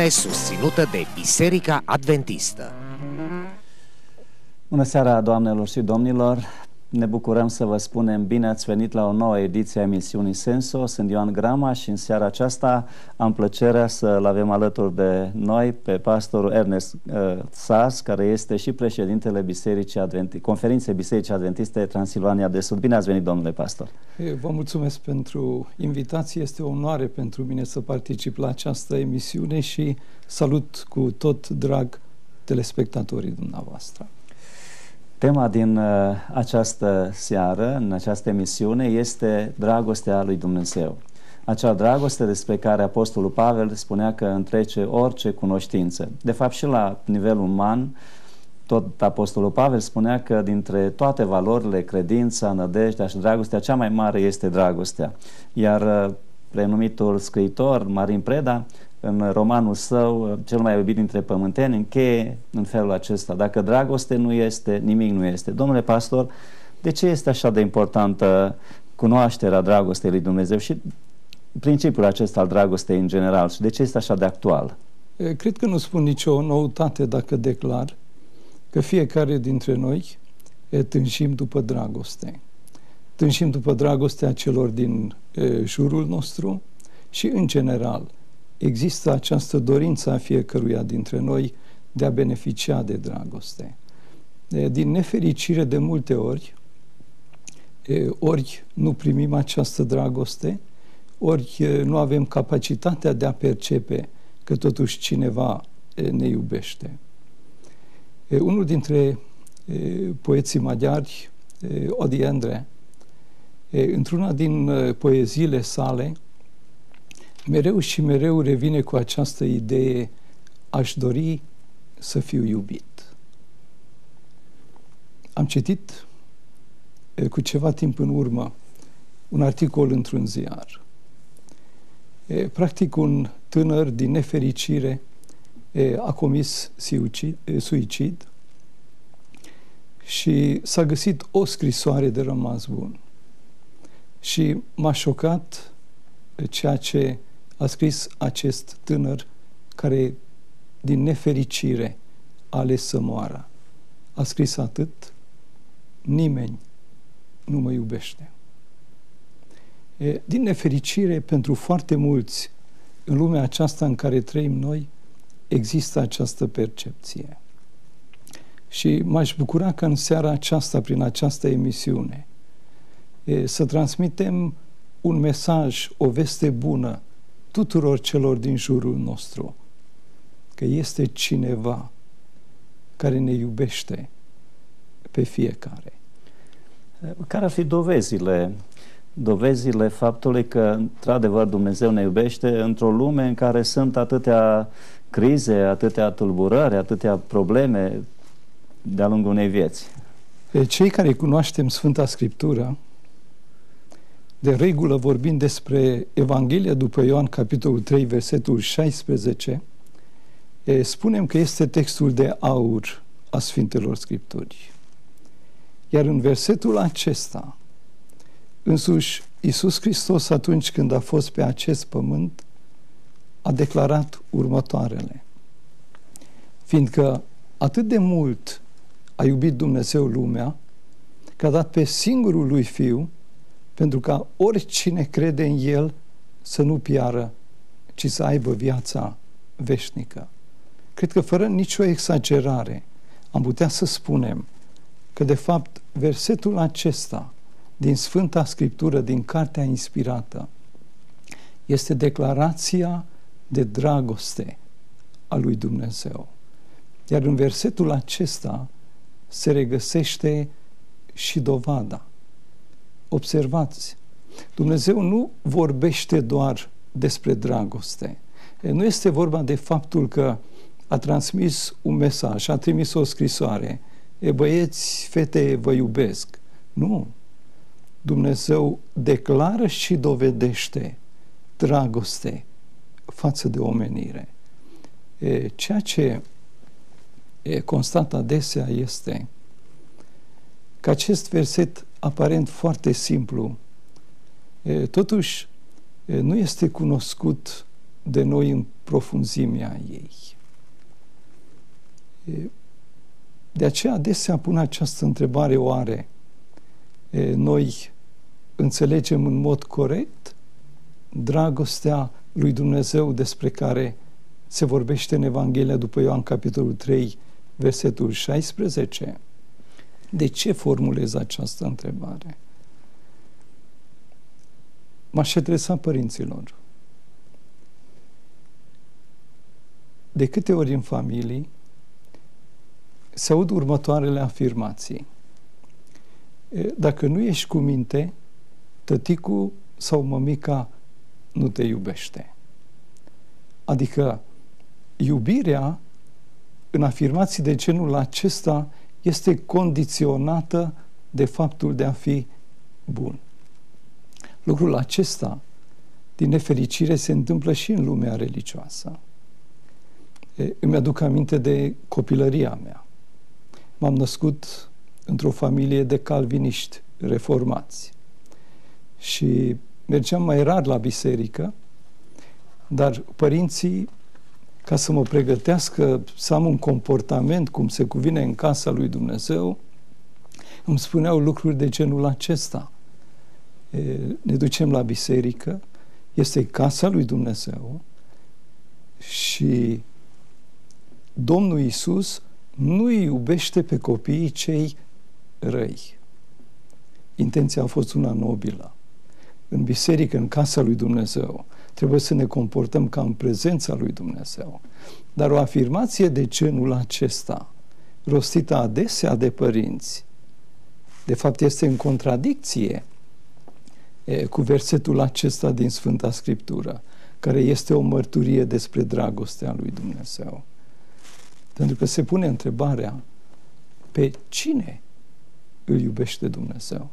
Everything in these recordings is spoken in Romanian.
emisiune susținută de Biserica Adventistă. Bună seara, doamnelor și domnilor! Ne bucurăm să vă spunem bine ați venit la o nouă ediție a emisiunii Senso. Sunt Ioan Grama și în seara aceasta am plăcerea să-l avem alături de noi pe pastorul Ernest uh, Sas, care este și președintele Bisericii Adventi- Conferinței Bisericii Adventiste Transilvania de Sud. Bine ați venit, domnule pastor! Vă mulțumesc pentru invitație. Este o onoare pentru mine să particip la această emisiune și salut cu tot drag telespectatorii dumneavoastră. Tema din uh, această seară, în această emisiune, este dragostea lui Dumnezeu. Acea dragoste despre care Apostolul Pavel spunea că întrece orice cunoștință. De fapt, și la nivel uman, tot Apostolul Pavel spunea că dintre toate valorile, credința, nădejdea și dragostea, cea mai mare este dragostea. Iar uh, prenumitul scriitor, Marin Preda, în romanul său, cel mai iubit dintre pământeni, încheie în felul acesta. Dacă dragoste nu este, nimic nu este. Domnule pastor, de ce este așa de importantă cunoașterea dragostei lui Dumnezeu și principiul acesta al dragostei în general și de ce este așa de actual? Cred că nu spun nicio noutate dacă declar că fiecare dintre noi tânșim după dragoste. Tânșim după dragostea celor din jurul nostru și în general există această dorință a fiecăruia dintre noi de a beneficia de dragoste. Din nefericire de multe ori, ori nu primim această dragoste, ori nu avem capacitatea de a percepe că totuși cineva ne iubește. Unul dintre poeții maghiari, Odi Endre, într-una din poeziile sale, mereu și mereu revine cu această idee, aș dori să fiu iubit. Am citit cu ceva timp în urmă un articol într-un ziar. Practic un tânăr din nefericire a comis suicid și s-a găsit o scrisoare de rămas bun. Și m-a șocat ceea ce a scris acest tânăr care, din nefericire, a ales să moară. A scris atât, nimeni nu mă iubește. E, din nefericire, pentru foarte mulți, în lumea aceasta în care trăim noi, există această percepție. Și m-aș bucura că în seara aceasta, prin această emisiune, e, să transmitem un mesaj, o veste bună tuturor celor din jurul nostru că este cineva care ne iubește pe fiecare. Care ar fi dovezile dovezile faptului că, într-adevăr, Dumnezeu ne iubește într-o lume în care sunt atâtea crize, atâtea tulburări, atâtea probleme de-a lungul unei vieți. Cei care cunoaștem Sfânta Scriptură de regulă vorbind despre Evanghelia după Ioan, capitolul 3, versetul 16, spunem că este textul de aur a Sfintelor Scripturi. Iar în versetul acesta, însuși Iisus Hristos, atunci când a fost pe acest pământ, a declarat următoarele. Fiindcă atât de mult a iubit Dumnezeu lumea, că a dat pe singurul lui Fiu, pentru ca oricine crede în El să nu piară, ci să aibă viața veșnică. Cred că fără nicio exagerare am putea să spunem că de fapt versetul acesta din Sfânta Scriptură, din Cartea Inspirată, este declarația de dragoste a lui Dumnezeu. Iar în versetul acesta se regăsește și dovada. Observați, Dumnezeu nu vorbește doar despre dragoste. Nu este vorba de faptul că a transmis un mesaj, a trimis o scrisoare. E băieți, fete, vă iubesc. Nu. Dumnezeu declară și dovedește dragoste față de omenire. E, ceea ce e constat adesea este că acest verset aparent foarte simplu, totuși nu este cunoscut de noi în profunzimea ei. De aceea adesea pun această întrebare, oare noi înțelegem în mod corect dragostea lui Dumnezeu despre care se vorbește în Evanghelia după Ioan capitolul 3, versetul 16? De ce formulez această întrebare? M-aș adresa părinților. De câte ori în familii se aud următoarele afirmații. Dacă nu ești cu minte, tăticul sau mămica nu te iubește. Adică iubirea în afirmații de genul acesta este condiționată de faptul de a fi bun. Lucrul acesta, din nefericire, se întâmplă și în lumea religioasă. Îmi aduc aminte de copilăria mea. M-am născut într-o familie de calviniști reformați și mergeam mai rar la biserică, dar părinții, ca să mă pregătească să am un comportament cum se cuvine în casa lui Dumnezeu, îmi spuneau lucruri de genul acesta. Ne ducem la biserică, este casa lui Dumnezeu și Domnul Isus nu îi iubește pe copiii cei răi. Intenția a fost una nobilă. În biserică, în casa lui Dumnezeu, trebuie să ne comportăm ca în prezența lui Dumnezeu. Dar o afirmație de genul acesta, rostită adesea de părinți, de fapt este în contradicție e, cu versetul acesta din Sfânta Scriptură, care este o mărturie despre dragostea lui Dumnezeu. Pentru că se pune întrebarea pe cine îl iubește Dumnezeu.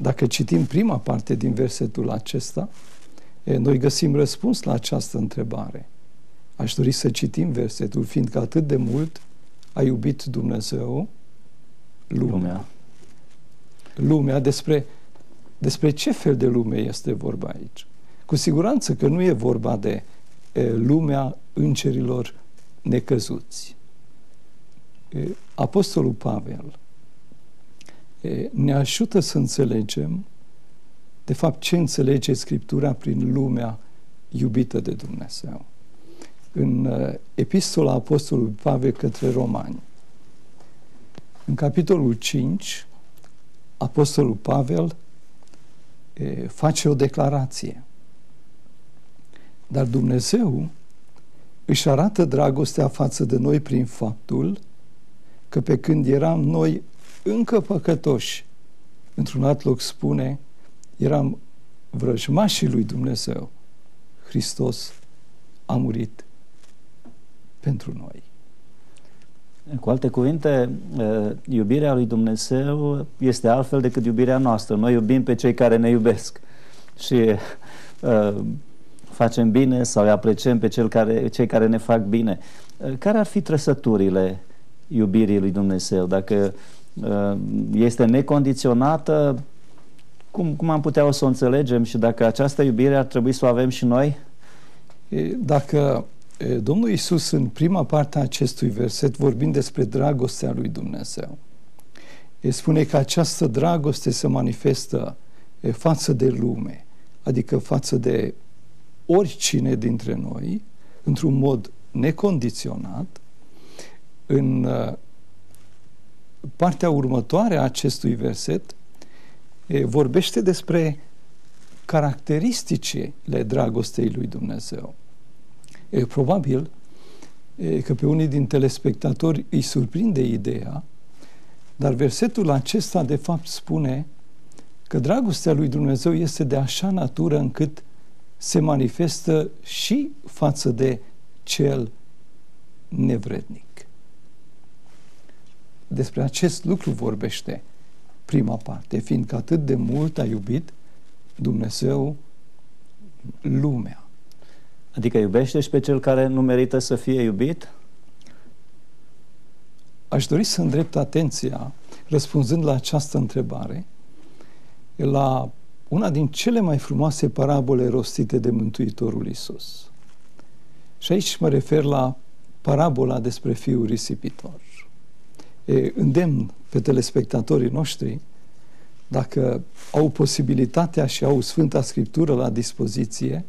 Dacă citim prima parte din versetul acesta, noi găsim răspuns la această întrebare. Aș dori să citim versetul, fiindcă atât de mult a iubit Dumnezeu lumea. Lumea, lumea despre, despre ce fel de lume este vorba aici? Cu siguranță că nu e vorba de e, lumea îngerilor necăzuți. E, Apostolul Pavel e, ne ajută să înțelegem de fapt ce înțelege Scriptura prin lumea iubită de Dumnezeu. În uh, epistola Apostolului Pavel către Romani, în capitolul 5, Apostolul Pavel e, face o declarație. Dar Dumnezeu își arată dragostea față de noi prin faptul că pe când eram noi încă păcătoși, într-un alt loc spune, eram vrăjmașii lui Dumnezeu. Hristos a murit pentru noi. Cu alte cuvinte, iubirea lui Dumnezeu este altfel decât iubirea noastră. Noi iubim pe cei care ne iubesc și facem bine sau îi apreciem pe cel care, cei care ne fac bine. Care ar fi trăsăturile iubirii lui Dumnezeu? Dacă este necondiționată, cum, cum am putea o să o înțelegem și dacă această iubire ar trebui să o avem și noi? Dacă Domnul Isus în prima parte a acestui verset vorbind despre dragostea lui Dumnezeu, el spune că această dragoste se manifestă față de lume, adică față de oricine dintre noi, într-un mod necondiționat, în uh, partea următoare a acestui verset, vorbește despre caracteristicile dragostei lui Dumnezeu. E, probabil e, că pe unii din telespectatori îi surprinde ideea, dar versetul acesta de fapt spune că dragostea lui Dumnezeu este de așa natură încât se manifestă și față de cel nevrednic. Despre acest lucru vorbește prima parte, fiindcă atât de mult a iubit Dumnezeu lumea. Adică iubește și pe cel care nu merită să fie iubit? Aș dori să îndrept atenția, răspunzând la această întrebare, la una din cele mai frumoase parabole rostite de Mântuitorul Isus. Și aici mă refer la parabola despre fiul risipitor. E, îndemn pe telespectatorii noștri, dacă au posibilitatea și au Sfânta Scriptură la dispoziție,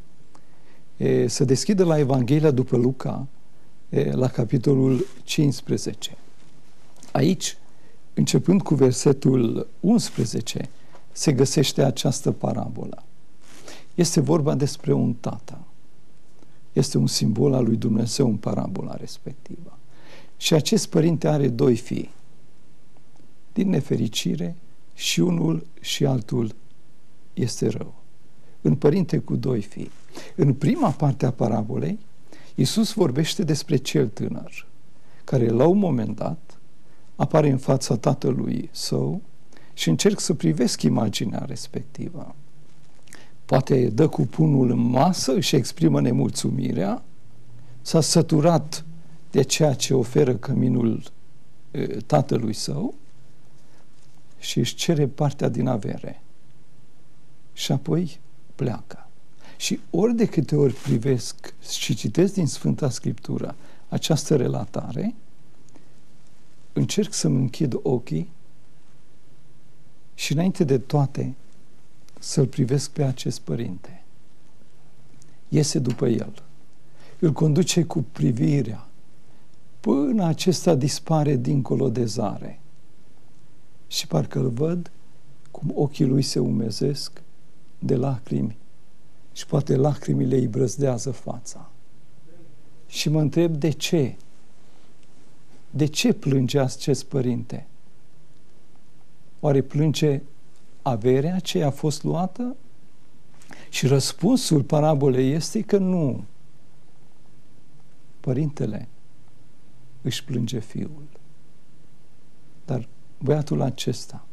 e, să deschidă la Evanghelia după Luca, e, la capitolul 15. Aici, începând cu versetul 11, se găsește această parabolă. Este vorba despre un tată. Este un simbol al lui Dumnezeu în parabola respectivă. Și acest părinte are doi fii. Din nefericire, și unul și altul este rău. În părinte cu doi fii. În prima parte a parabolei, Iisus vorbește despre cel tânăr, care la un moment dat apare în fața tatălui său și încerc să privesc imaginea respectivă. Poate dă cu punul în masă, își exprimă nemulțumirea, s-a săturat de ceea ce oferă căminul e, tatălui său și își cere partea din avere. Și apoi pleacă. Și ori de câte ori privesc și citesc din Sfânta Scriptură această relatare, încerc să-mi închid ochii și înainte de toate să-l privesc pe acest părinte. Iese după el. Îl conduce cu privirea până acesta dispare dincolo de zare. Și parcă îl văd cum ochii lui se umezesc de lacrimi și poate lacrimile îi brăzdează fața. Și mă întreb de ce? De ce plânge acest părinte? Oare plânge averea ce a fost luată? Și răspunsul parabolei este că nu. Părintele își plânge fiul. Dar băiatul acesta,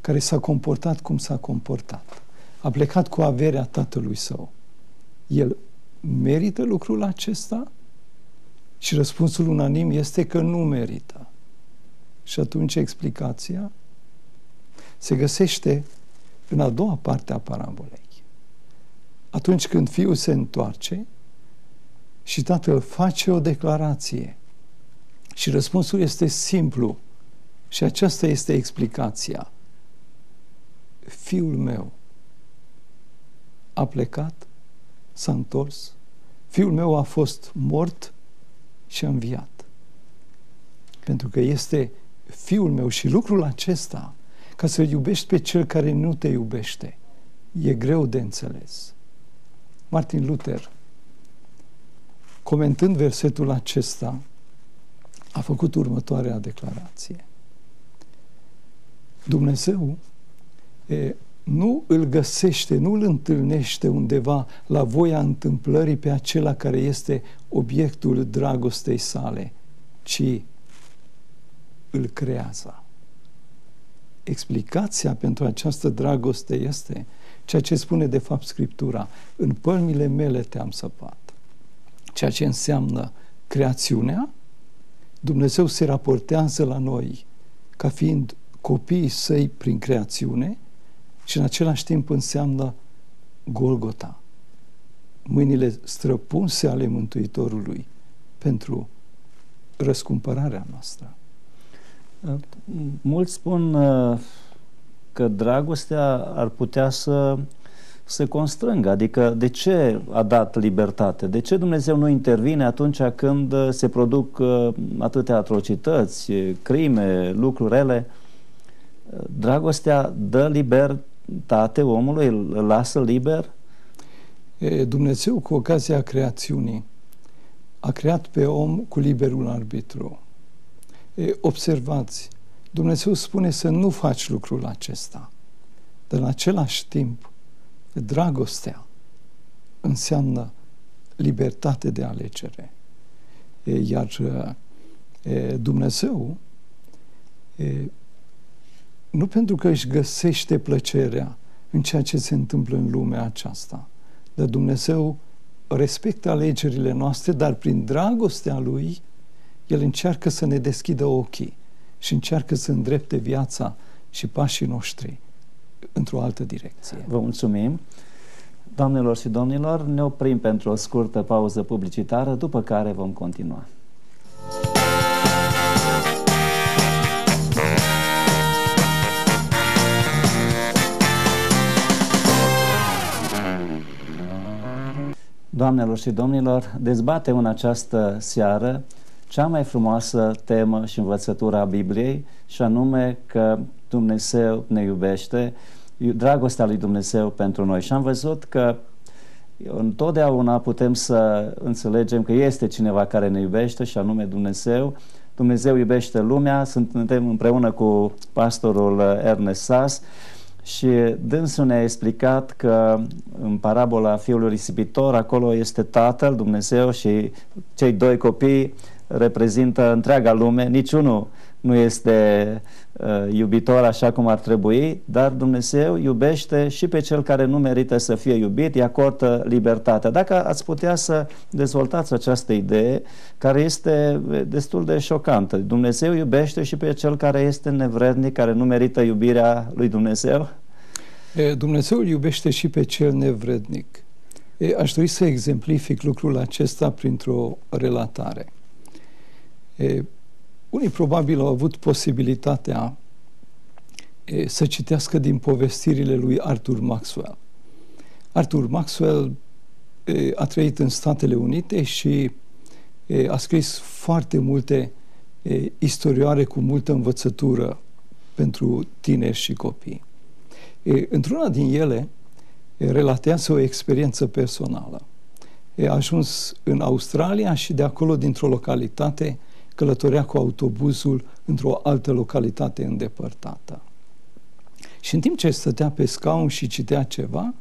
care s-a comportat cum s-a comportat, a plecat cu averea tatălui său, el merită lucrul acesta? Și răspunsul unanim este că nu merită. Și atunci explicația se găsește în a doua parte a parabolei. Atunci când fiul se întoarce și tatăl face o declarație și răspunsul este simplu și aceasta este explicația. Fiul meu a plecat, s-a întors, fiul meu a fost mort și a înviat. Pentru că este fiul meu și lucrul acesta ca să iubești pe cel care nu te iubește. E greu de înțeles. Martin Luther, comentând versetul acesta, a făcut următoarea declarație. Dumnezeu e, nu îl găsește, nu îl întâlnește undeva la voia întâmplării pe acela care este obiectul dragostei sale, ci îl creează explicația pentru această dragoste este ceea ce spune de fapt Scriptura. În pălmile mele te-am săpat. Ceea ce înseamnă creațiunea, Dumnezeu se raportează la noi ca fiind copiii săi prin creațiune și în același timp înseamnă Golgota, mâinile străpunse ale Mântuitorului pentru răscumpărarea noastră. Mulți spun uh, că dragostea ar putea să se constrângă. Adică de ce a dat libertate? De ce Dumnezeu nu intervine atunci când uh, se produc uh, atâtea atrocități, crime, lucruri rele? Dragostea dă libertate omului, îl lasă liber? Dumnezeu, cu ocazia creațiunii, a creat pe om cu liberul arbitru observați, Dumnezeu spune să nu faci lucrul acesta. Dar în același timp, dragostea înseamnă libertate de alegere. Iar Dumnezeu, nu pentru că își găsește plăcerea în ceea ce se întâmplă în lumea aceasta, dar Dumnezeu respectă alegerile noastre, dar prin dragostea Lui el încearcă să ne deschidă ochii și încearcă să îndrepte viața și pașii noștri într-o altă direcție. Vă mulțumim. Doamnelor și domnilor, ne oprim pentru o scurtă pauză publicitară, după care vom continua. Doamnelor și domnilor, dezbatem în această seară cea mai frumoasă temă și învățătură a Bibliei, și anume că Dumnezeu ne iubește, dragostea lui Dumnezeu pentru noi. Și am văzut că întotdeauna putem să înțelegem că este cineva care ne iubește și anume Dumnezeu. Dumnezeu iubește lumea, suntem împreună cu pastorul Ernest Sass și dânsul ne-a explicat că în parabola fiului risipitor, acolo este Tatăl, Dumnezeu și cei doi copii reprezintă întreaga lume, niciunul nu este uh, iubitor așa cum ar trebui, dar Dumnezeu iubește și pe cel care nu merită să fie iubit, îi acordă libertatea. Dacă ați putea să dezvoltați această idee, care este destul de șocantă. Dumnezeu iubește și pe cel care este nevrednic, care nu merită iubirea lui Dumnezeu? Dumnezeu iubește și pe cel nevrednic. Aș dori să exemplific lucrul acesta printr-o relatare. E, unii probabil au avut posibilitatea e, să citească din povestirile lui Arthur Maxwell. Arthur Maxwell e, a trăit în Statele Unite și e, a scris foarte multe e, istorioare cu multă învățătură pentru tineri și copii. E, într-una din ele e, relatează o experiență personală. E, a ajuns în Australia și de acolo, dintr-o localitate, călătorea cu autobuzul într-o altă localitate îndepărtată. Și în timp ce stătea pe scaun și citea ceva,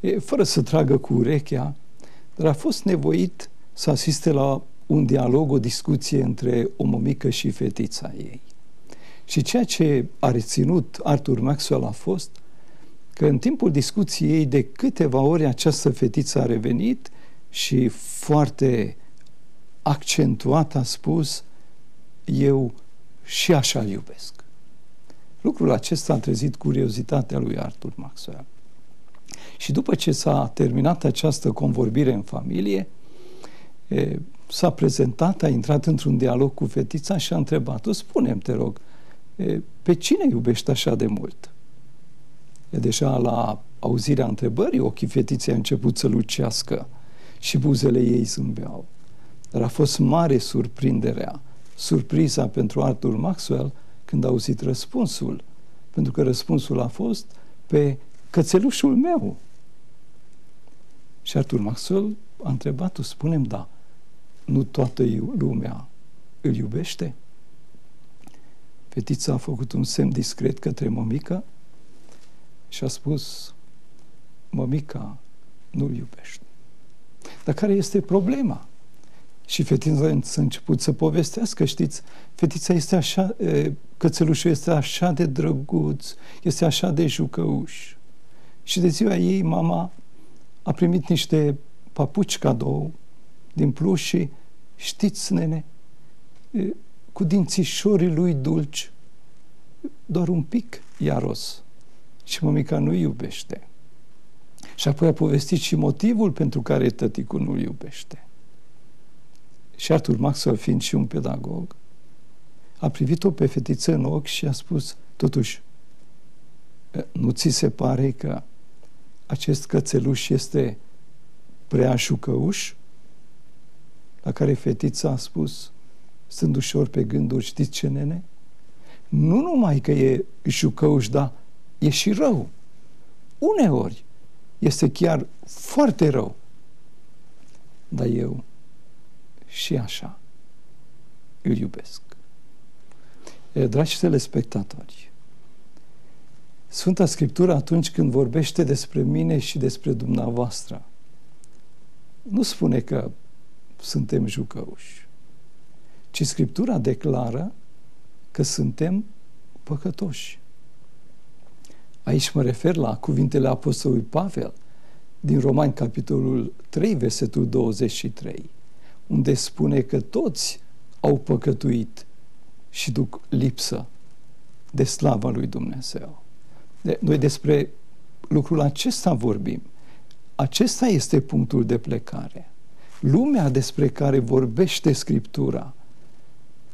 e, fără să tragă cu urechea, dar a fost nevoit să asiste la un dialog, o discuție între o mămică și fetița ei. Și ceea ce a reținut Arthur Maxwell a fost că în timpul discuției ei de câteva ori această fetiță a revenit și foarte accentuat a spus eu și așa iubesc. Lucrul acesta a trezit curiozitatea lui Arthur Maxwell. Și după ce s-a terminat această convorbire în familie, s-a prezentat, a intrat într-un dialog cu fetița și a întrebat-o, spune te rog, pe cine iubești așa de mult? E deja la auzirea întrebării, ochii fetiței a început să lucească și buzele ei zâmbeau. Dar a fost mare surprinderea, surpriza pentru Arthur Maxwell când a auzit răspunsul. Pentru că răspunsul a fost pe cățelușul meu. Și Arthur Maxwell a întrebat, tu spunem da, nu toată lumea îl iubește? Fetița a făcut un semn discret către mămică și a spus, mămica nu-l iubește. Dar care este problema? Și fetița a început să povestească, știți, fetița este așa, cățelușul este așa de drăguț, este așa de jucăuș. Și de ziua ei, mama a primit niște papuci cadou din plus și știți, nene, cu dințișorii lui dulci, doar un pic iaros. Și mămica nu iubește. Și apoi a povestit și motivul pentru care tăticul nu iubește. Și Arthur Maxwell, fiind și un pedagog, a privit-o pe fetiță în ochi și a spus, totuși, nu ți se pare că acest cățeluș este prea șucăuș? La care fetița a spus, stând ușor pe gânduri, știți ce, nene? Nu numai că e șucăuș, dar e și rău. Uneori este chiar foarte rău. Dar eu și așa îl iubesc. Dragi telespectatori, Sfânta Scriptură atunci când vorbește despre mine și despre dumneavoastră, nu spune că suntem jucăuși, ci Scriptura declară că suntem păcătoși. Aici mă refer la cuvintele Apostolului Pavel din Romani, capitolul 3, versetul 23 unde spune că toți au păcătuit și duc lipsă de slava lui Dumnezeu. De, noi despre lucrul acesta vorbim. Acesta este punctul de plecare. Lumea despre care vorbește Scriptura,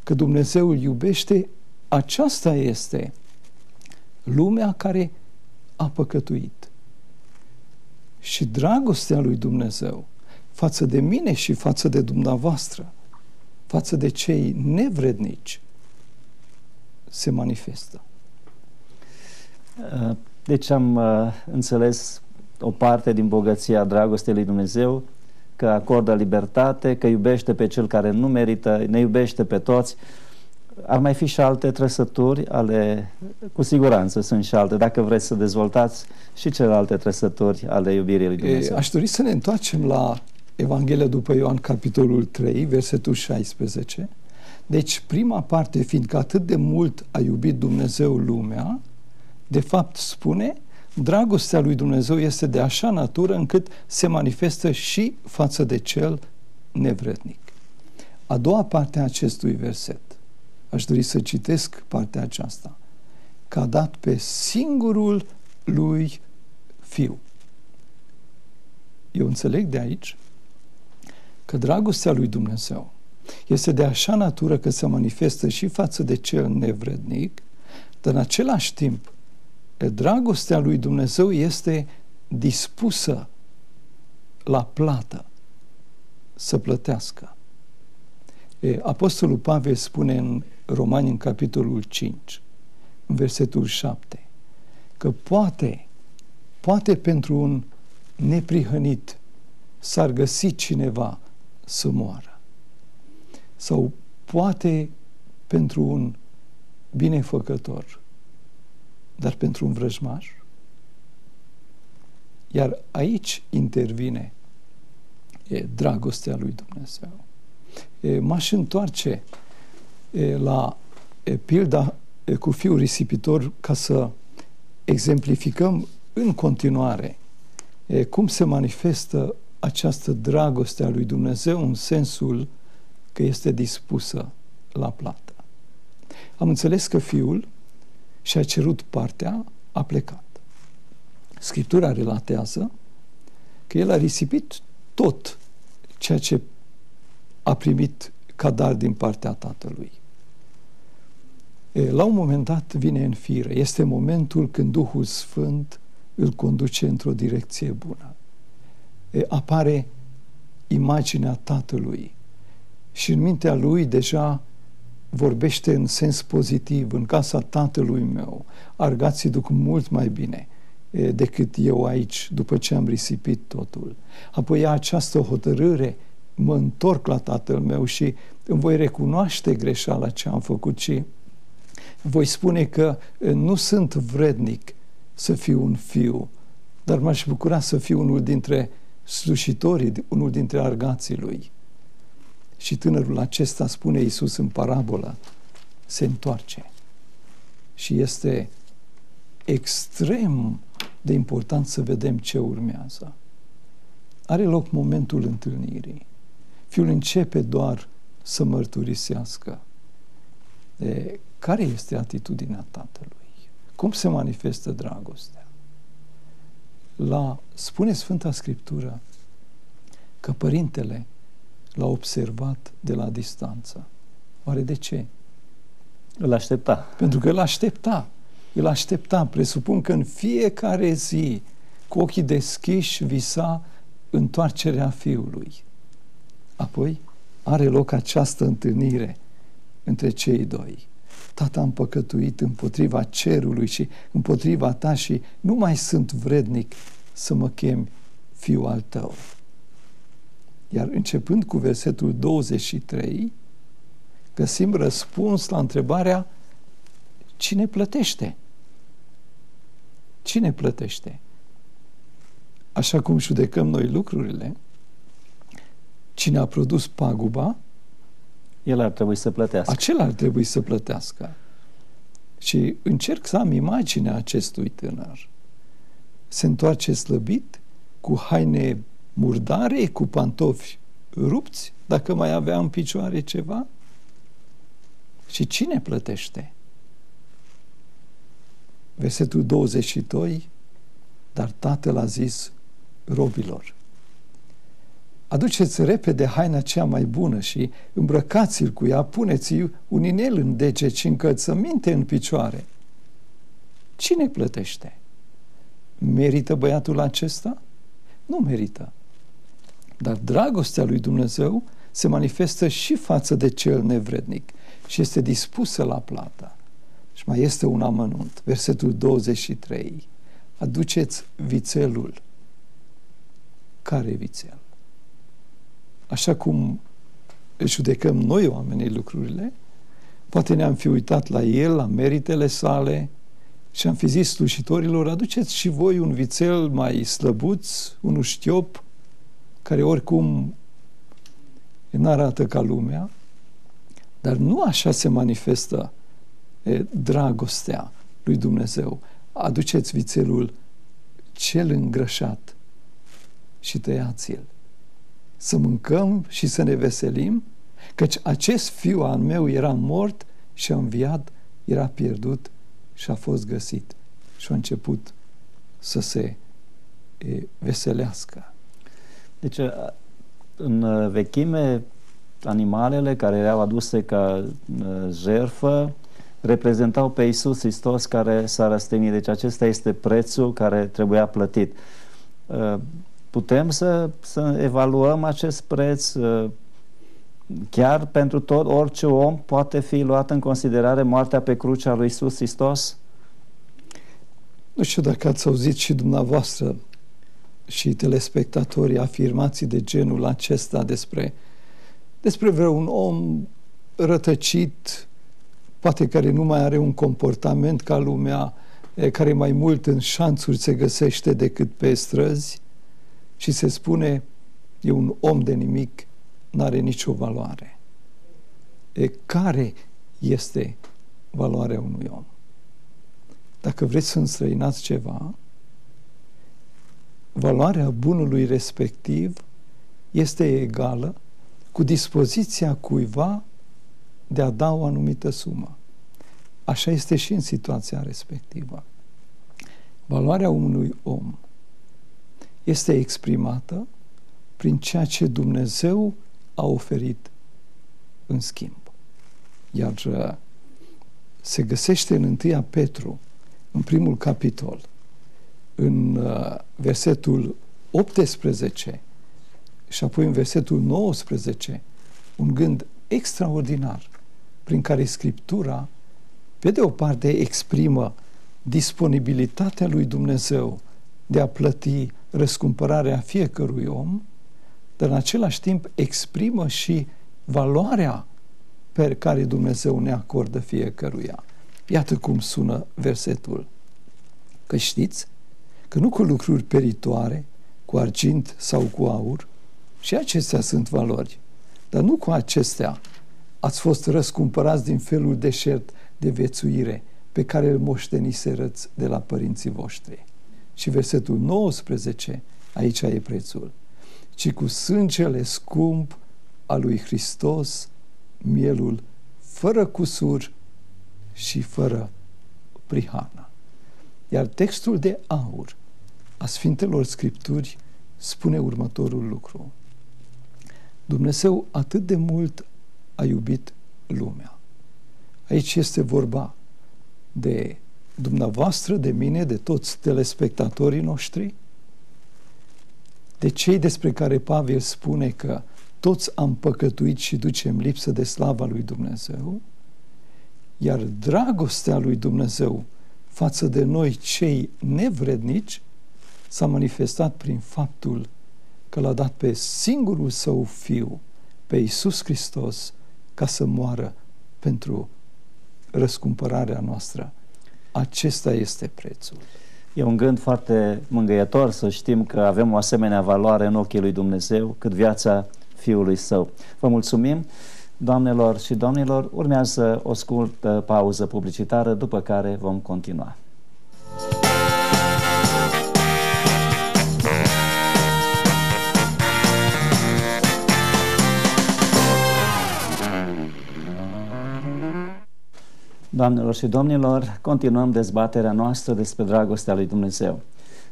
că Dumnezeu îl iubește, aceasta este lumea care a păcătuit. Și dragostea lui Dumnezeu față de mine și față de dumneavoastră, față de cei nevrednici, se manifestă. Uh, deci am uh, înțeles o parte din bogăția dragostei lui Dumnezeu, că acordă libertate, că iubește pe cel care nu merită, ne iubește pe toți. Ar mai fi și alte trăsături ale, cu siguranță sunt și alte, dacă vreți să dezvoltați și celelalte trăsături ale iubirii lui Dumnezeu. Aș dori să ne întoarcem la Evanghelia după Ioan, capitolul 3, versetul 16. Deci, prima parte, fiindcă atât de mult a iubit Dumnezeu lumea, de fapt spune, dragostea lui Dumnezeu este de așa natură încât se manifestă și față de cel nevrednic. A doua parte a acestui verset, aș dori să citesc partea aceasta, că a dat pe singurul lui fiu. Eu înțeleg de aici că dragostea lui Dumnezeu este de așa natură că se manifestă și față de cel nevrednic, dar în același timp dragostea lui Dumnezeu este dispusă la plată să plătească. Apostolul Pavel spune în Romani, în capitolul 5, în versetul 7, că poate, poate pentru un neprihănit s-ar găsi cineva să moară. Sau poate pentru un binefăcător, dar pentru un vrăjmaș. Iar aici intervine e, dragostea lui Dumnezeu. E, m-aș întoarce e, la e, pilda e, cu fiul risipitor ca să exemplificăm în continuare e, cum se manifestă această dragoste a lui Dumnezeu în sensul că este dispusă la plată. Am înțeles că fiul și-a cerut partea, a plecat. Scriptura relatează că el a risipit tot ceea ce a primit ca dar din partea tatălui. La un moment dat vine în fire. Este momentul când Duhul Sfânt îl conduce într-o direcție bună apare imaginea Tatălui și în mintea lui deja vorbește în sens pozitiv, în casa tatălui meu, argații duc mult mai bine decât eu aici, după ce am risipit totul. Apoi ia această hotărâre, mă întorc la tatăl meu și îmi voi recunoaște greșeala ce am făcut și voi spune că nu sunt vrednic să fiu un fiu, dar m-aș bucura să fiu unul dintre slușitorii, unul dintre argații lui. Și tânărul acesta, spune Iisus în parabolă, se întoarce. Și este extrem de important să vedem ce urmează. Are loc momentul întâlnirii. Fiul începe doar să mărturisească. De care este atitudinea tatălui? Cum se manifestă dragostea? La, spune Sfânta Scriptură că părintele l-a observat de la distanță. Oare de ce? Îl aștepta. Pentru că îl aștepta. Îl aștepta. Presupun că în fiecare zi, cu ochii deschiși, visa întoarcerea fiului. Apoi are loc această întâlnire între cei doi. Tata, am păcătuit împotriva cerului și împotriva ta și nu mai sunt vrednic să mă chem fiul al tău. Iar începând cu versetul 23, găsim răspuns la întrebarea cine plătește? Cine plătește? Așa cum judecăm noi lucrurile, cine a produs paguba, el ar trebui să plătească. Acela ar trebui să plătească. Și încerc să am imaginea acestui tânăr. Se întoarce slăbit, cu haine murdare, cu pantofi rupți, dacă mai avea în picioare ceva. Și cine plătește? versetul 22, dar tatăl a zis robilor, aduceți repede haina cea mai bună și îmbrăcați-l cu ea, puneți un inel în deget și încălțăminte în picioare. Cine plătește? Merită băiatul acesta? Nu merită. Dar dragostea lui Dumnezeu se manifestă și față de cel nevrednic și este dispusă la plată. Și mai este un amănunt, versetul 23. Aduceți vițelul. Care vițel? Așa cum judecăm noi oamenii lucrurile, poate ne-am fi uitat la el, la meritele sale și am fi zis slușitorilor, aduceți și voi un vițel mai slăbuț, un știop, care oricum nu arată ca lumea, dar nu așa se manifestă e, dragostea lui Dumnezeu. Aduceți vițelul cel îngrășat și tăiați-l. Să mâncăm și să ne veselim, căci acest fiu al meu era mort și a înviat, era pierdut și a fost găsit. Și a început să se e, veselească. Deci, în vechime, animalele care erau aduse ca jerfă reprezentau pe Isus Hristos care s-a răstignit. Deci acesta este prețul care trebuia plătit. Putem să, să evaluăm acest preț chiar pentru tot orice om poate fi luat în considerare moartea pe crucea lui Isus Hristos? Nu știu dacă ați auzit și dumneavoastră și telespectatorii afirmații de genul acesta despre, despre vreun om rătăcit, poate care nu mai are un comportament ca lumea, care mai mult în șanțuri se găsește decât pe străzi și se spune e un om de nimic, n-are nicio valoare. E, care este valoarea unui om? Dacă vreți să înstrăinați ceva, valoarea bunului respectiv este egală cu dispoziția cuiva de a da o anumită sumă. Așa este și în situația respectivă. Valoarea unui om este exprimată prin ceea ce Dumnezeu a oferit în schimb. Iar uh, se găsește în 1 Petru, în primul capitol, în uh, versetul 18 și apoi în versetul 19 un gând extraordinar prin care Scriptura, pe de o parte, exprimă disponibilitatea lui Dumnezeu de a plăti răscumpărarea fiecărui om, dar în același timp exprimă și valoarea pe care Dumnezeu ne acordă fiecăruia. Iată cum sună versetul. Că știți că nu cu lucruri peritoare, cu argint sau cu aur, și acestea sunt valori, dar nu cu acestea ați fost răscumpărați din felul deșert de vețuire pe care îl moșteniserăți de la părinții voștri. Și versetul 19, aici e prețul. Ci cu sângele scump al lui Hristos, mielul fără cusur și fără prihană. Iar textul de aur a Sfintelor Scripturi spune următorul lucru. Dumnezeu atât de mult a iubit lumea. Aici este vorba de dumneavoastră, de mine, de toți telespectatorii noștri, de cei despre care Pavel spune că toți am păcătuit și ducem lipsă de slava lui Dumnezeu, iar dragostea lui Dumnezeu față de noi, cei nevrednici, s-a manifestat prin faptul că l-a dat pe singurul său fiu, pe Iisus Hristos, ca să moară pentru răscumpărarea noastră. Acesta este prețul. E un gând foarte mângâietor să știm că avem o asemenea valoare în ochii lui Dumnezeu cât viața Fiului Său. Vă mulțumim, doamnelor și domnilor. Urmează o scurtă pauză publicitară, după care vom continua. Doamnelor și domnilor, continuăm dezbaterea noastră despre dragostea lui Dumnezeu.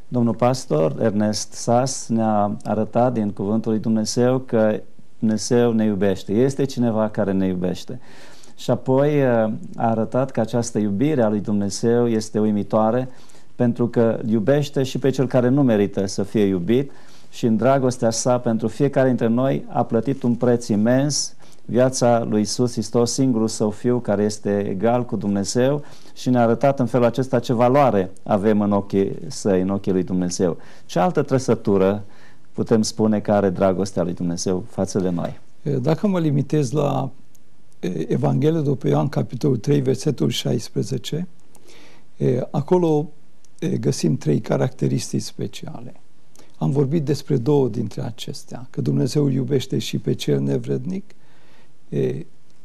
Domnul pastor Ernest Sas ne-a arătat din cuvântul lui Dumnezeu că Dumnezeu ne iubește. Este cineva care ne iubește. Și apoi uh, a arătat că această iubire a lui Dumnezeu este uimitoare pentru că iubește și pe cel care nu merită să fie iubit și în dragostea sa pentru fiecare dintre noi a plătit un preț imens viața lui Isus Hristos, singurul său fiu care este egal cu Dumnezeu și ne-a arătat în felul acesta ce valoare avem în ochii săi, în ochii lui Dumnezeu. Ce altă trăsătură putem spune că are dragostea lui Dumnezeu față de noi? Dacă mă limitez la Evanghelia după Ioan, capitolul 3, versetul 16, acolo găsim trei caracteristici speciale. Am vorbit despre două dintre acestea, că Dumnezeu iubește și pe cel nevrednic,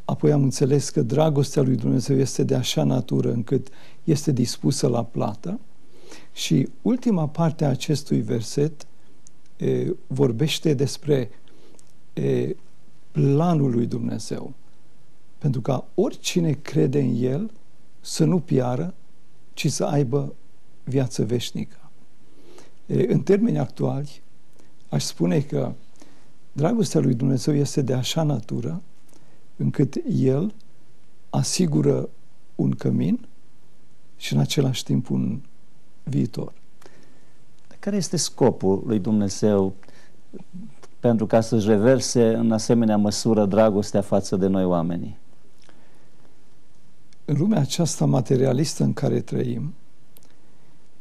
apoi am înțeles că dragostea lui Dumnezeu este de așa natură încât este dispusă la plată și ultima parte a acestui verset vorbește despre planul lui Dumnezeu. Pentru ca oricine crede în El să nu piară, ci să aibă viață veșnică. În termeni actuali, aș spune că dragostea lui Dumnezeu este de așa natură încât El asigură un cămin și în același timp un viitor. Care este scopul lui Dumnezeu pentru ca să-și reverse în asemenea măsură dragostea față de noi oamenii? În lumea aceasta materialistă în care trăim,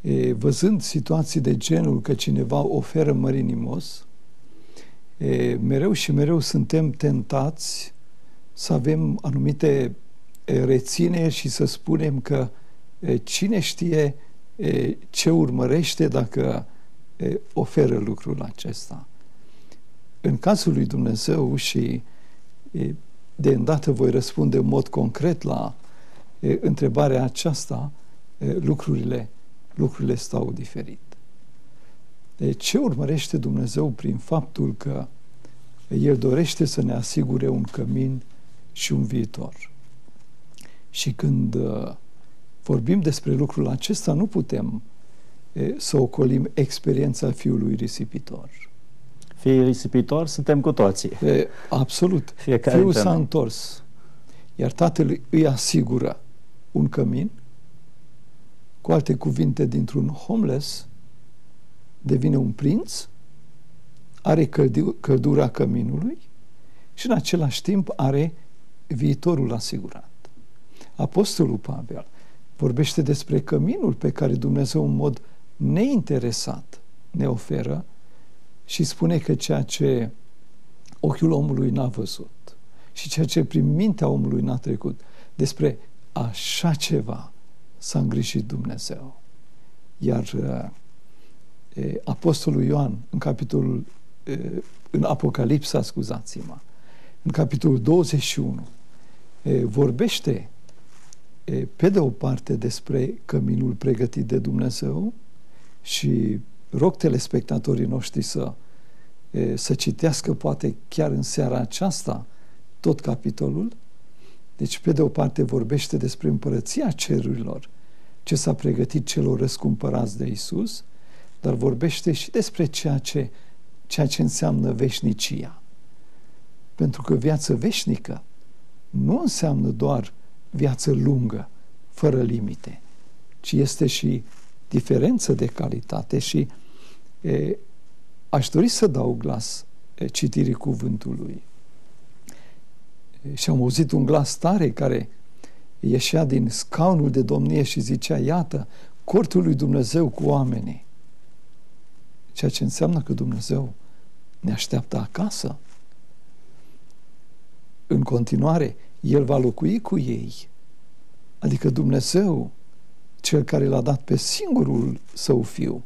e, văzând situații de genul că cineva oferă mărinimos, e, mereu și mereu suntem tentați să avem anumite rețineri și să spunem că e, cine știe e, ce urmărește dacă e, oferă lucrul acesta. În cazul lui Dumnezeu și e, de îndată voi răspunde în mod concret la e, întrebarea aceasta, e, lucrurile lucrurile stau diferit. De ce urmărește Dumnezeu prin faptul că El dorește să ne asigure un cămin și un viitor? Și când uh, vorbim despre lucrul acesta, nu putem e, să ocolim experiența fiului risipitor. Fiul risipitor suntem cu toții. E, absolut. Fiecare Fiul s-a întors, iar tatăl îi asigură un cămin, cu alte cuvinte, dintr-un homeless devine un prinț, are căldura căminului și în același timp are viitorul asigurat. Apostolul Pavel vorbește despre căminul pe care Dumnezeu în mod neinteresat ne oferă și spune că ceea ce ochiul omului n-a văzut și ceea ce prin mintea omului n-a trecut despre așa ceva s-a îngrijit Dumnezeu. Iar e, Apostolul Ioan, în capitolul, e, în Apocalipsa, scuzați-mă, în capitolul 21, e, vorbește e, pe de o parte despre căminul pregătit de Dumnezeu și rog telespectatorii noștri să, e, să citească poate chiar în seara aceasta tot capitolul, deci, pe de o parte, vorbește despre împărăția cerurilor, ce s-a pregătit celor răscumpărați de Isus, dar vorbește și despre ceea ce, ceea ce înseamnă veșnicia. Pentru că viață veșnică nu înseamnă doar viață lungă, fără limite, ci este și diferență de calitate și e, aș dori să dau glas e, citirii cuvântului și am auzit un glas tare care ieșea din scaunul de domnie și zicea, iată, cortul lui Dumnezeu cu oamenii. Ceea ce înseamnă că Dumnezeu ne așteaptă acasă. În continuare, El va locui cu ei. Adică Dumnezeu, Cel care l-a dat pe singurul Său Fiu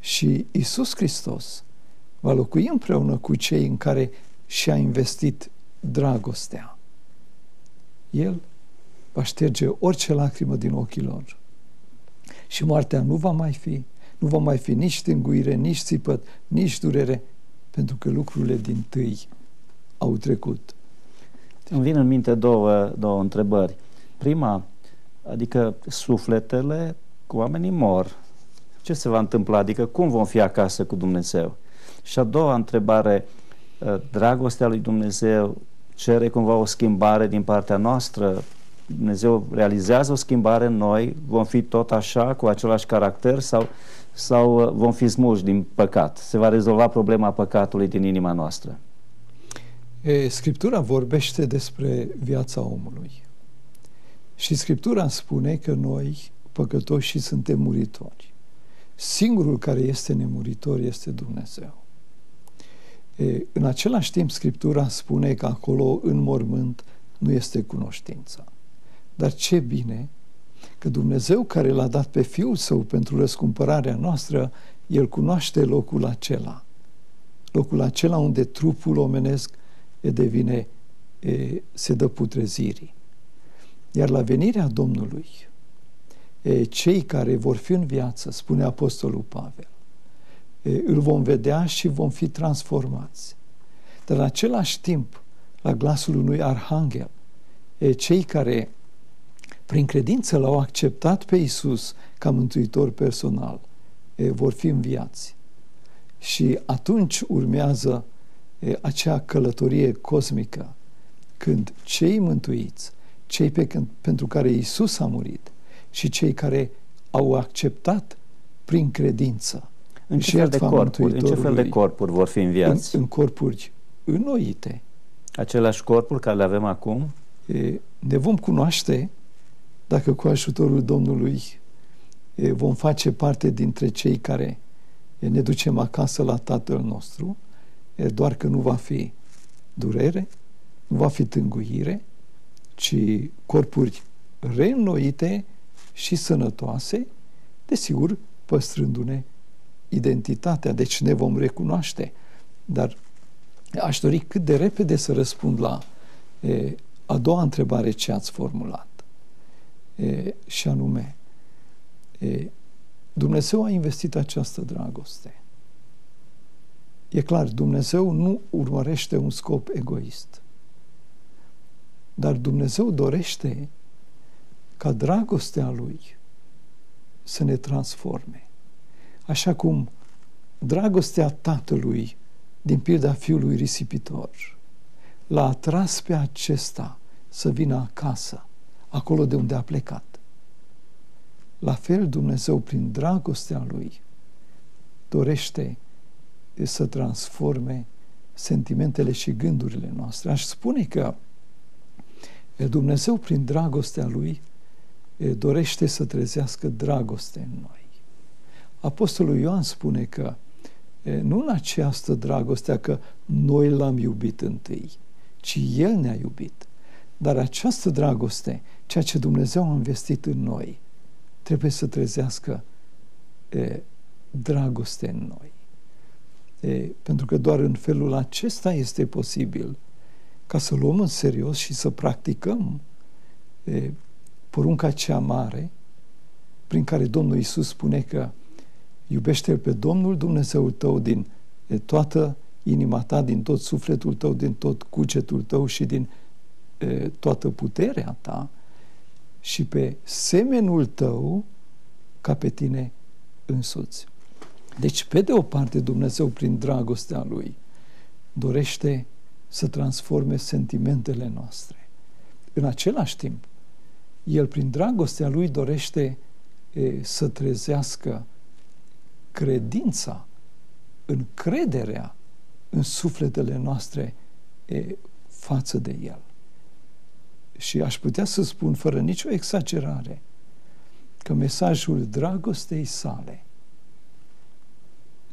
și Isus Hristos, va locui împreună cu cei în care și-a investit dragostea. El va șterge orice lacrimă din ochii lor. Și moartea nu va mai fi, nu va mai fi nici stânguire, nici țipăt, nici durere, pentru că lucrurile din tâi au trecut. Îmi vin în minte două, două întrebări. Prima, Adică sufletele cu oamenii mor. Ce se va întâmpla? Adică cum vom fi acasă cu Dumnezeu? Și a doua întrebare, uh, dragostea lui Dumnezeu cere cumva o schimbare din partea noastră? Dumnezeu realizează o schimbare în noi? Vom fi tot așa, cu același caracter sau, sau uh, vom fi smulși din păcat? Se va rezolva problema păcatului din inima noastră? Scriptura vorbește despre viața omului. Și Scriptura spune că noi, păcătoși, suntem muritori. Singurul care este nemuritor este Dumnezeu. E, în același timp, Scriptura spune că acolo, în mormânt, nu este cunoștința. Dar ce bine că Dumnezeu care l-a dat pe Fiul Său pentru răscumpărarea noastră, El cunoaște locul acela. Locul acela unde trupul omenesc e devine, e, se dă putrezirii. Iar la venirea Domnului, e, cei care vor fi în viață, spune Apostolul Pavel, e, îl vom vedea și vom fi transformați. Dar în același timp, la glasul unui arhanghel, e, cei care prin credință l-au acceptat pe Isus ca mântuitor personal, e, vor fi înviați. Și atunci urmează e, acea călătorie cosmică, când cei mântuiți, cei pe când, pentru care Isus a murit și cei care au acceptat prin credință în ce, fel de corpuri, în ce fel de corpuri vor fi înviați? În, în corpuri înnoite. Aceleași corpuri care le avem acum? E, ne vom cunoaște dacă cu ajutorul Domnului e, vom face parte dintre cei care e, ne ducem acasă la Tatăl nostru, e, doar că nu va fi durere, nu va fi tânguire, ci corpuri reînnoite și sănătoase, desigur, păstrându-ne identitatea, deci ne vom recunoaște. Dar aș dori cât de repede să răspund la e, a doua întrebare ce ați formulat. E, și anume, e, Dumnezeu a investit această dragoste. E clar, Dumnezeu nu urmărește un scop egoist. Dar Dumnezeu dorește ca dragostea Lui să ne transforme. Așa cum dragostea Tatălui din pilda Fiului risipitor l-a atras pe acesta să vină acasă, acolo de unde a plecat. La fel Dumnezeu, prin dragostea Lui, dorește să transforme sentimentele și gândurile noastre. Aș spune că Dumnezeu, prin dragostea Lui, dorește să trezească dragoste în noi. Apostolul Ioan spune că nu în această dragoste că noi l-am iubit întâi, ci El ne-a iubit. Dar această dragoste, ceea ce Dumnezeu a investit în noi, trebuie să trezească e, dragoste în noi. E, pentru că doar în felul acesta este posibil ca să luăm în serios și să practicăm e, porunca cea mare prin care Domnul Isus spune că iubește pe Domnul Dumnezeul tău din e, toată inima ta, din tot sufletul tău, din tot cugetul tău și din e, toată puterea ta și pe semenul tău ca pe tine însuți. Deci, pe de o parte, Dumnezeu, prin dragostea Lui, dorește să transforme sentimentele noastre. În același timp, El, prin dragostea Lui, dorește e, să trezească credința, încrederea în sufletele noastre e, față de El. Și aș putea să spun, fără nicio exagerare, că mesajul dragostei sale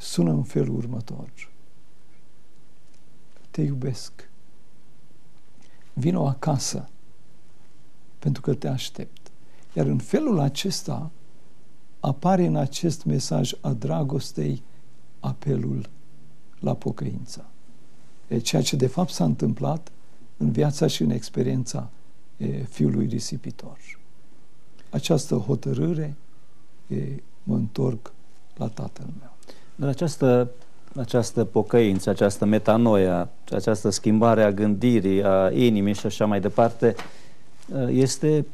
sună în felul următor. Te iubesc. Vino acasă pentru că te aștept. Iar în felul acesta apare în acest mesaj a dragostei apelul la pocăință. E ceea ce de fapt s-a întâmplat în viața și în experiența e, fiului risipitor. Această hotărâre e, mă întorc la tatăl meu. Dar această, această pocăință, această metanoia, această schimbare a gândirii, a inimii și așa mai departe, este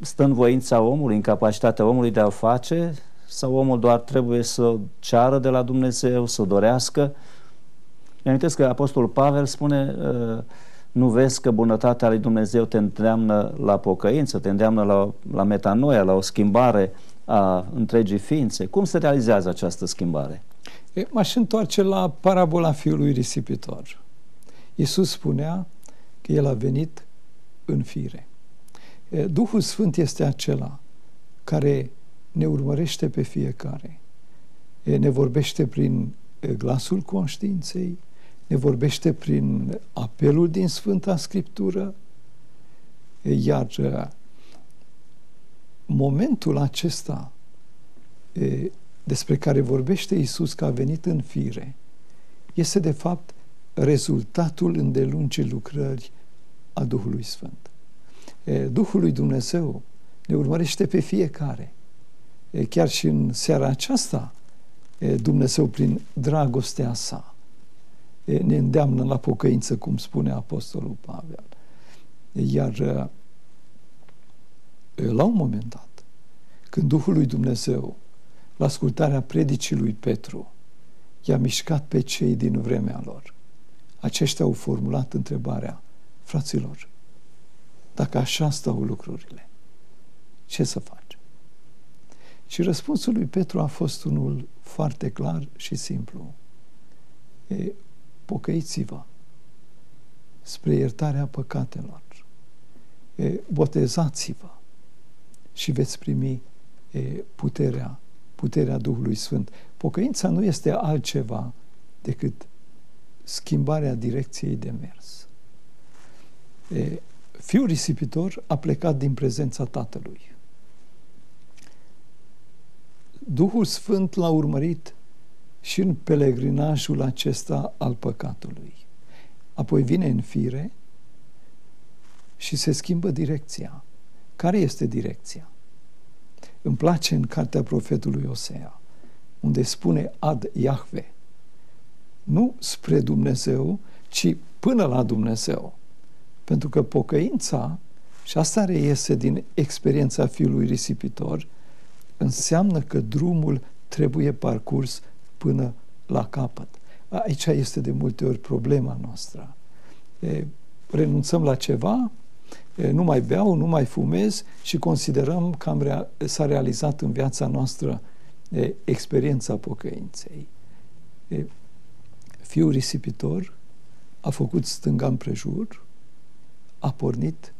stă în voința omului, în capacitatea omului de a o face sau omul doar trebuie să ceară de la Dumnezeu, să o dorească? Mi amintesc că Apostolul Pavel spune uh, nu vezi că bunătatea lui Dumnezeu te îndeamnă la pocăință, te îndeamnă la, la metanoia, la o schimbare a întregii ființe. Cum se realizează această schimbare? M-aș întoarce la parabola fiului risipitor. Iisus spunea că El a venit în fire. Duhul Sfânt este acela care ne urmărește pe fiecare. Ne vorbește prin glasul conștiinței, ne vorbește prin apelul din Sfânta Scriptură, iar momentul acesta despre care vorbește Isus că a venit în fire este de fapt rezultatul îndelungii lucrări a Duhului Sfânt. Duhul lui Dumnezeu ne urmărește pe fiecare. Chiar și în seara aceasta, Dumnezeu, prin dragostea sa, ne îndeamnă la pocăință, cum spune Apostolul Pavel. Iar la un moment dat, când Duhul lui Dumnezeu, la ascultarea predicii lui Petru, i-a mișcat pe cei din vremea lor, aceștia au formulat întrebarea, fraților, dacă așa stau lucrurile, ce să facem? Și răspunsul lui Petru a fost unul foarte clar și simplu. E, pocăiți-vă spre iertarea păcatelor. E, botezați-vă și veți primi e, puterea, puterea Duhului Sfânt. Pocăința nu este altceva decât schimbarea direcției de mers. E, fiul risipitor a plecat din prezența tatălui. Duhul Sfânt l-a urmărit și în pelegrinajul acesta al păcatului. Apoi vine în fire și se schimbă direcția. Care este direcția? Îmi place în cartea profetului Osea, unde spune ad Iahve, nu spre Dumnezeu, ci până la Dumnezeu. Pentru că pocăința, și asta reiese din experiența fiului risipitor, înseamnă că drumul trebuie parcurs până la capăt. Aici este de multe ori problema noastră. E, renunțăm la ceva, e, nu mai beau, nu mai fumez și considerăm că am rea- s-a realizat în viața noastră e, experiența pocăinței. E, fiul risipitor a făcut stânga împrejur, a pornit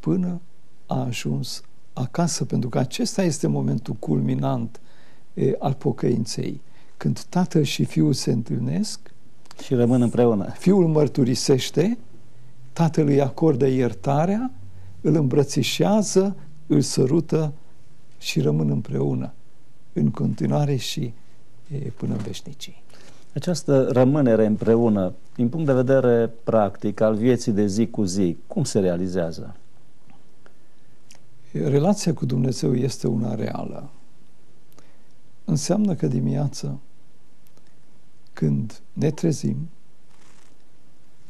până a ajuns acasă, pentru că acesta este momentul culminant e, al pocăinței. Când tatăl și fiul se întâlnesc și rămân împreună. Fiul mărturisește, tatăl îi acordă iertarea, îl îmbrățișează, îl sărută și rămân împreună în continuare și e, până în veșnicii. Această rămânere împreună, din punct de vedere practic al vieții de zi cu zi, cum se realizează? Relația cu Dumnezeu este una reală. Înseamnă că dimineața, când ne trezim,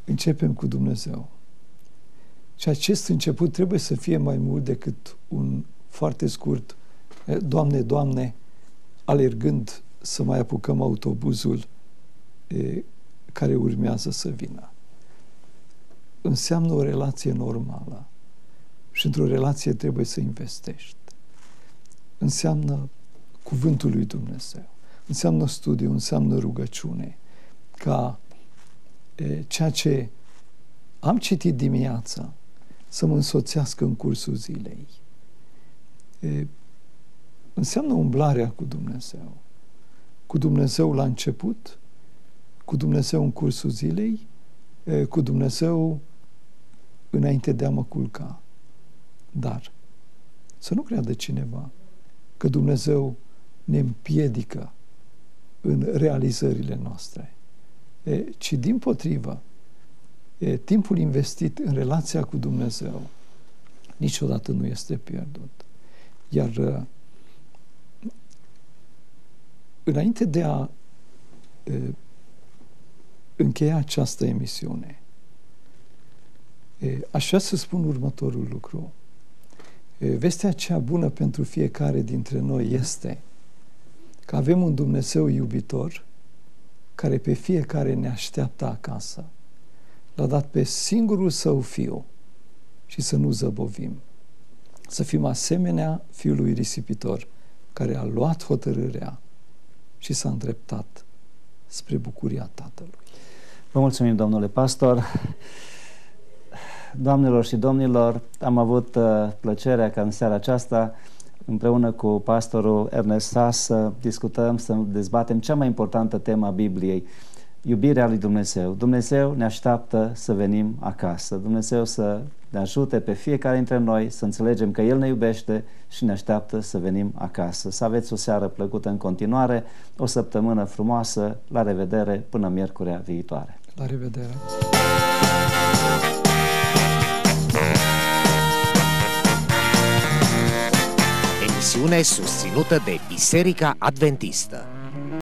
începem cu Dumnezeu. Și acest început trebuie să fie mai mult decât un foarte scurt Doamne, Doamne, alergând să mai apucăm autobuzul e, care urmează să vină. Înseamnă o relație normală și într-o relație trebuie să investești. Înseamnă cuvântul lui Dumnezeu, înseamnă studiu, înseamnă rugăciune, ca e, ceea ce am citit dimineața să mă însoțească în cursul zilei. E, înseamnă umblarea cu Dumnezeu. Cu Dumnezeu la început, cu Dumnezeu în cursul zilei, e, cu Dumnezeu înainte de a mă culca. Dar să nu creadă cineva că Dumnezeu ne împiedică în realizările noastre, e, ci din potrivă, e, timpul investit în relația cu Dumnezeu niciodată nu este pierdut. Iar înainte de a e, încheia această emisiune, e, aș vrea să spun următorul lucru Vestea cea bună pentru fiecare dintre noi este că avem un Dumnezeu iubitor care pe fiecare ne așteaptă acasă. L-a dat pe singurul său fiu și să nu zăbovim. Să fim asemenea fiului risipitor care a luat hotărârea și s-a îndreptat spre bucuria Tatălui. Vă mulțumim, domnule pastor. Doamnelor și domnilor, am avut uh, plăcerea ca în seara aceasta împreună cu pastorul Ernest Sass să discutăm, să dezbatem cea mai importantă temă a Bibliei, iubirea lui Dumnezeu. Dumnezeu ne așteaptă să venim acasă. Dumnezeu să ne ajute pe fiecare dintre noi să înțelegem că El ne iubește și ne așteaptă să venim acasă. Să aveți o seară plăcută în continuare, o săptămână frumoasă, la revedere până miercurea viitoare. La revedere! Emisiune susținută de Biserica Adventistă.